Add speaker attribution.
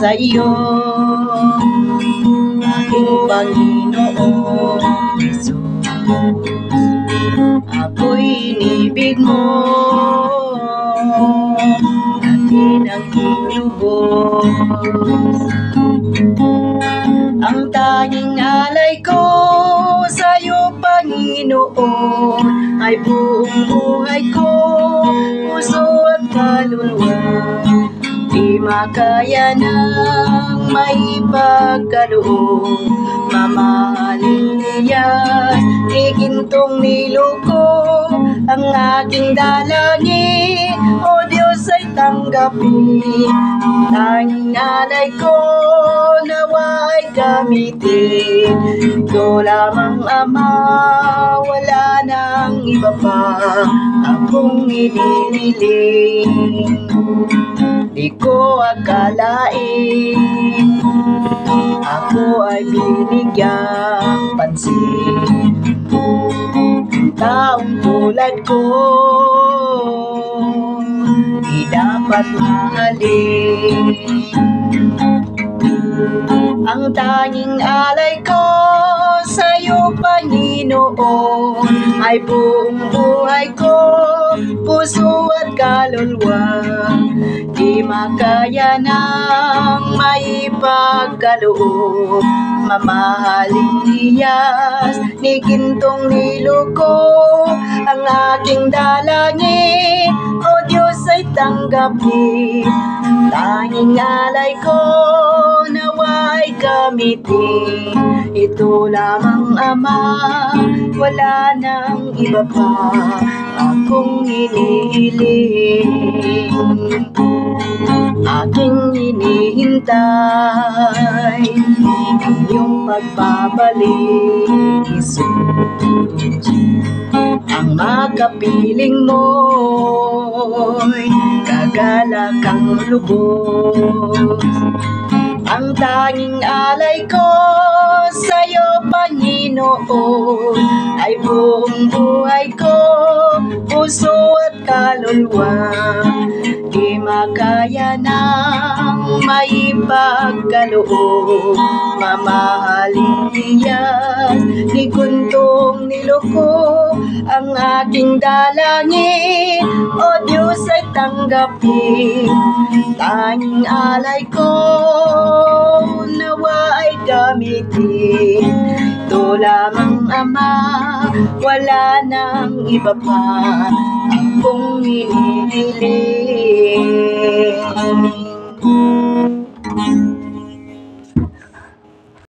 Speaker 1: sa iyo. Aking Panginoon Jesus Ako'y inibig mo. Akin ang inubos Ang tanging alay ko sa'yo, Panginoon, ay buhay Di makaya ng maipagkaloob, mamahalin niya, ikintong niloko, ang aking dalangin, o Diyos ay tanggapin, tanging alay ko, nawa ay gamitin, ikaw lamang Ama, wala nang iba pa, akong ininiling. Di ko akalain. Ako ay binigyang pansin. Taong tulad ko Di dapat mahalin. Ang tanging alay ko sa'yo, Panginoon. Ay buong buhay ko, puso at kaluluwa. Di makaya ng maipagkaloob. Mamahaling iyas ni gintong niloko Ang aking dalangin, O Diyos ay tanggapin. Tanging alay ko, gamitin. Ito lamang Ama, wala nang iba pa. Akong inihiling aking hinihintay. Iyong pagbabalik, Jesus. Ang makapiling mo'y kagalak ang lubos. Ang tanging alay ko sa'yo, Panginoon, ay buong buhay ko, puso at kaluluwa. Di makaya ng maipagkaloob, mamahaling iyas, ni kuntong niloko, ang aking dalangin, o Diyos ay tanggapin, tanging alay ko, Ama Wala nang iba pa Ang kong inihiling